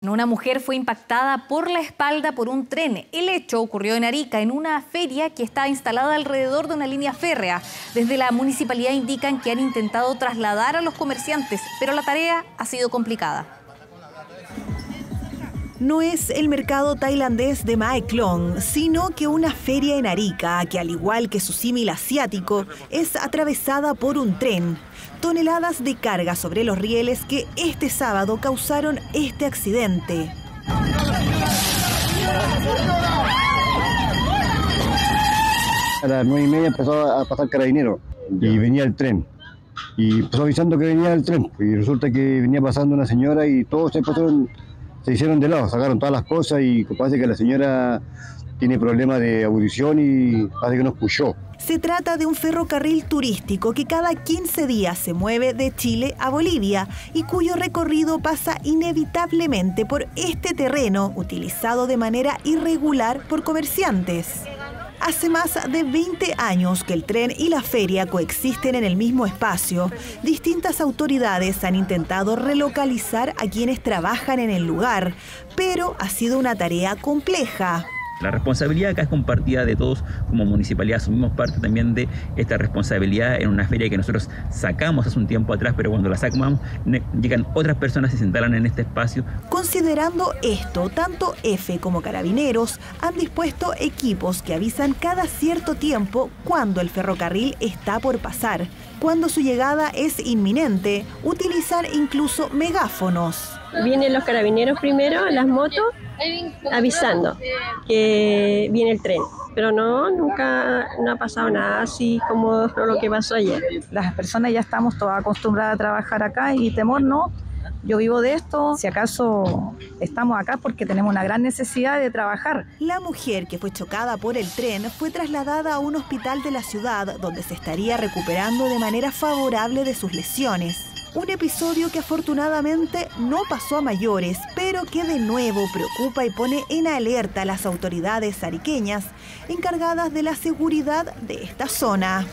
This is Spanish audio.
Una mujer fue impactada por la espalda por un tren. El hecho ocurrió en Arica, en una feria que está instalada alrededor de una línea férrea. Desde la municipalidad indican que han intentado trasladar a los comerciantes, pero la tarea ha sido complicada. No es el mercado tailandés de Mae Klong, sino que una feria en Arica, que al igual que su símil asiático, es atravesada por un tren toneladas de carga sobre los rieles que este sábado causaron este accidente. A las nueve y media empezó a pasar carabinero y venía el tren. Y empezó avisando que venía el tren. Y resulta que venía pasando una señora y todos se, se hicieron de lado, sacaron todas las cosas y parece que la señora tiene problemas de audición y parece que nos escuchó. Se trata de un ferrocarril turístico que cada 15 días se mueve de Chile a Bolivia y cuyo recorrido pasa inevitablemente por este terreno utilizado de manera irregular por comerciantes. Hace más de 20 años que el tren y la feria coexisten en el mismo espacio. Distintas autoridades han intentado relocalizar a quienes trabajan en el lugar, pero ha sido una tarea compleja. La responsabilidad acá es compartida de todos como municipalidad, asumimos parte también de esta responsabilidad en una feria que nosotros sacamos hace un tiempo atrás, pero cuando la sacamos llegan otras personas y se instalan en este espacio. Considerando esto, tanto EFE como Carabineros han dispuesto equipos que avisan cada cierto tiempo cuando el ferrocarril está por pasar. Cuando su llegada es inminente, utilizan incluso megáfonos. Vienen los carabineros primero, las motos, avisando que viene el tren. Pero no, nunca no ha pasado nada así como lo que pasó ayer. Las personas ya estamos todas acostumbradas a trabajar acá y temor no. Yo vivo de esto, si acaso estamos acá porque tenemos una gran necesidad de trabajar. La mujer que fue chocada por el tren fue trasladada a un hospital de la ciudad donde se estaría recuperando de manera favorable de sus lesiones. Un episodio que afortunadamente no pasó a mayores, pero que de nuevo preocupa y pone en alerta a las autoridades ariqueñas encargadas de la seguridad de esta zona.